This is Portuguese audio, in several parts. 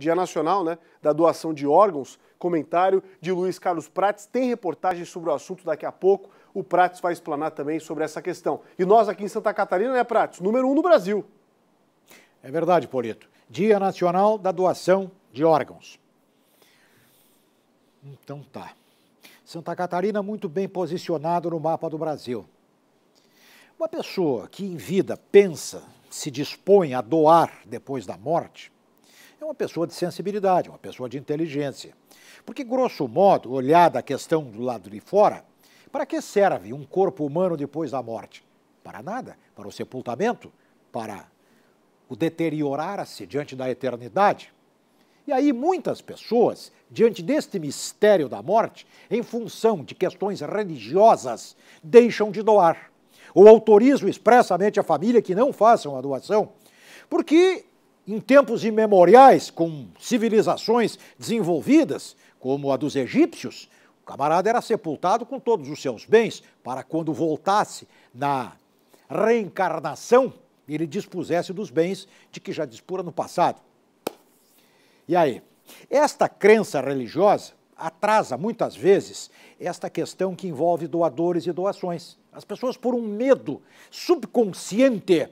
Dia Nacional né, da Doação de Órgãos. Comentário de Luiz Carlos Prates. Tem reportagem sobre o assunto daqui a pouco. O Prates vai explanar também sobre essa questão. E nós aqui em Santa Catarina, né, Prates? Número um no Brasil. É verdade, Polito. Dia Nacional da Doação de Órgãos. Então tá. Santa Catarina muito bem posicionado no mapa do Brasil. Uma pessoa que em vida pensa, se dispõe a doar depois da morte, é uma pessoa de sensibilidade, uma pessoa de inteligência. Porque, grosso modo, olhada a questão do lado de fora, para que serve um corpo humano depois da morte? Para nada. Para o sepultamento, para o deteriorar-se diante da eternidade. E aí, muitas pessoas, diante deste mistério da morte, em função de questões religiosas, deixam de doar. Ou autorizam expressamente a família que não façam a doação, porque em tempos imemoriais, com civilizações desenvolvidas, como a dos egípcios, o camarada era sepultado com todos os seus bens, para quando voltasse na reencarnação, ele dispusesse dos bens de que já dispura no passado. E aí? Esta crença religiosa atrasa muitas vezes esta questão que envolve doadores e doações. As pessoas, por um medo subconsciente,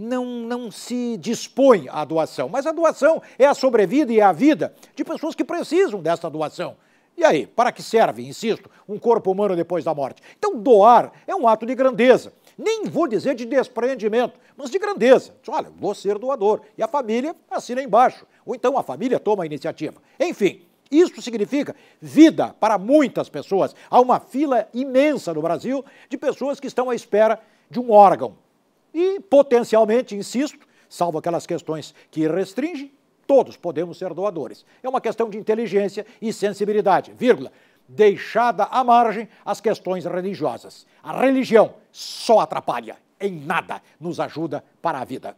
não, não se dispõem à doação. Mas a doação é a sobrevida e é a vida de pessoas que precisam dessa doação. E aí, para que serve, insisto, um corpo humano depois da morte? Então, doar é um ato de grandeza. Nem vou dizer de despreendimento, mas de grandeza. Olha, vou ser doador. E a família assina embaixo. Ou então a família toma a iniciativa. Enfim, isso significa vida para muitas pessoas. Há uma fila imensa no Brasil de pessoas que estão à espera de um órgão. E, potencialmente, insisto, salvo aquelas questões que restringem, todos podemos ser doadores. É uma questão de inteligência e sensibilidade, vírgula, deixada à margem as questões religiosas. A religião só atrapalha, em nada nos ajuda para a vida.